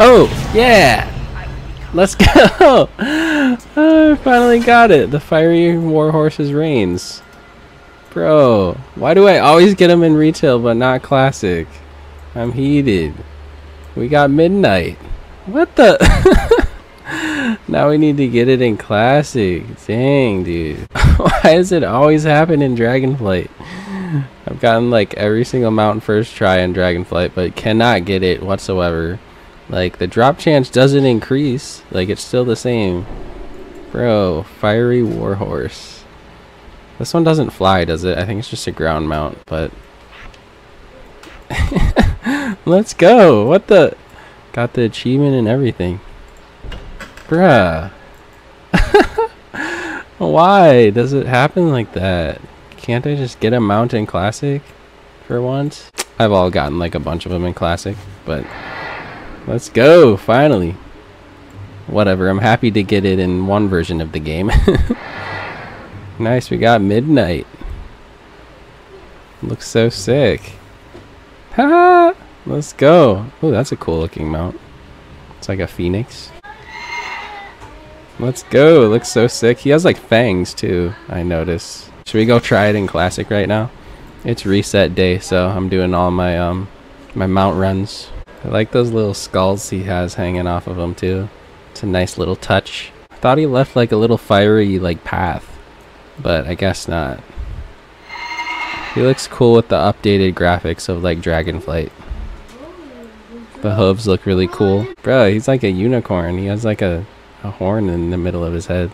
Oh, yeah! Let's go! Oh, I finally got it. The Fiery Warhorse's reins. Bro, why do I always get them in retail but not classic? I'm heated. We got midnight. What the? now we need to get it in classic. Dang, dude. why does it always happen in Dragonflight? I've gotten like every single mountain first try in Dragonflight, but cannot get it whatsoever. Like the drop chance doesn't increase. Like it's still the same. Bro, fiery warhorse. This one doesn't fly, does it? I think it's just a ground mount, but Let's go. What the Got the achievement and everything. Bruh. Why does it happen like that? Can't I just get a mountain classic for once? I've all gotten like a bunch of them in classic, but let's go finally. Whatever, I'm happy to get it in one version of the game. nice, we got midnight. Looks so sick. Ha! Let's go. Oh, that's a cool looking mount. It's like a phoenix. Let's go. It looks so sick. He has like fangs too, I notice. Should we go try it in classic right now? It's reset day, so I'm doing all my um my mount runs. I like those little skulls he has hanging off of him too. It's a nice little touch. I thought he left like a little fiery like path, but I guess not. He looks cool with the updated graphics of like Dragonflight. The hooves look really cool. Bro, he's like a unicorn. He has like a, a horn in the middle of his head.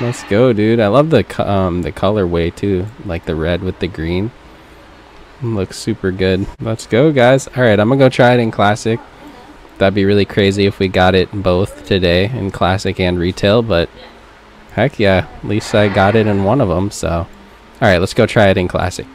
Let's go, dude. I love the um the colorway too, like the red with the green. Looks super good. Let's go, guys. All right, I'm gonna go try it in classic. That'd be really crazy if we got it both today in classic and retail, but heck yeah, at least I got it in one of them. So, all right, let's go try it in classic.